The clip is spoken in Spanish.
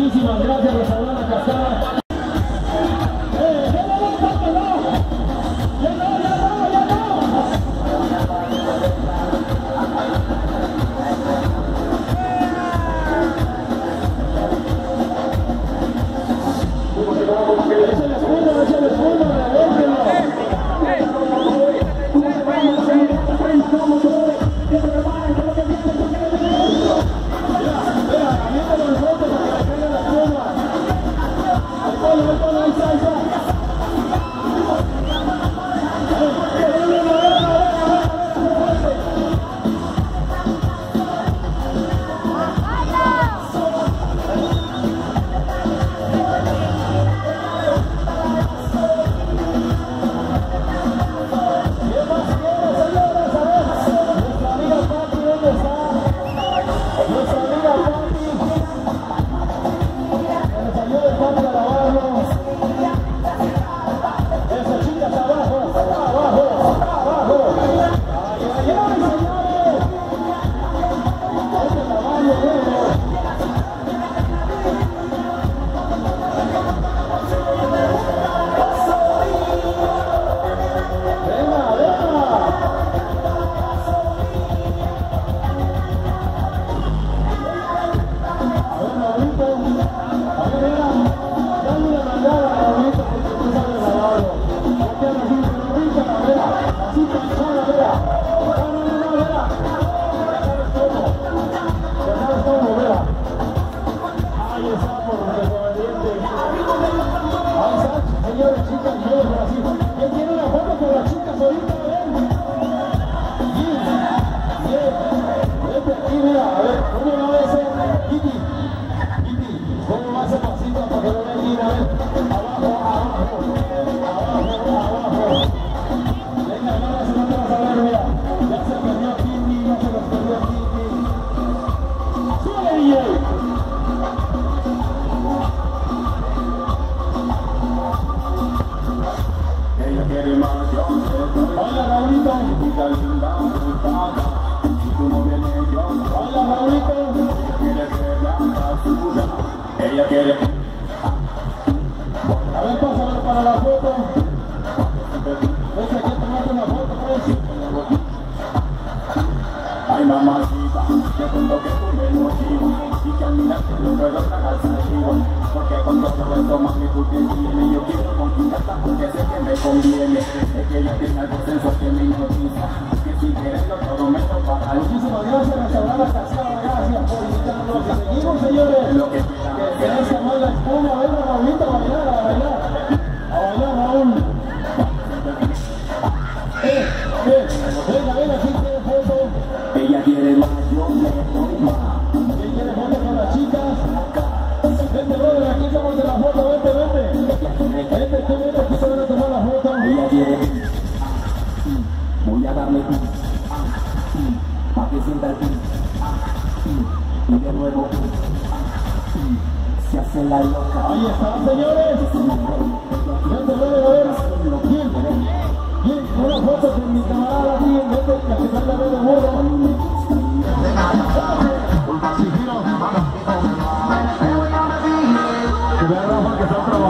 muchísimas gracias por facilitar Mira, a ver, ¿cómo no ese? Kitty, Kitty, ¿cómo va ese pasito para que no me tire? A ver, abajo, abajo, abajo, abajo. Venga, no, se no te vas a ver, mira. Ya se perdió Kitty, ya se nos perdió Kitty. ¡Súbele, DJ! Ella quiere más, yo Hola, Raulito. Ella quiere A ver, pásamelo para la foto. Ves aquí tomarte una foto, pues. Ay mamacita, que cuento que tú me motivas Y que al final te lo puedo tragar saliva Porque con todo esto mami tú te tienes Yo quiero conquistarte porque sé que me conviene Es que ella tiene algo senso que me hipnotiza Que si quieres yo todo me para Muchísimas gracias, restaurar la cascada. Gracias por invitarnos. Seguimos, señores. Para que sienta el y de nuevo se hace la loca Ahí está, señores. Vente, brother, a ver. ¿Quién? ¿Quién? Una foto con mi camarada aquí. La que salga de burro. Que vea Rafa que están trabajando.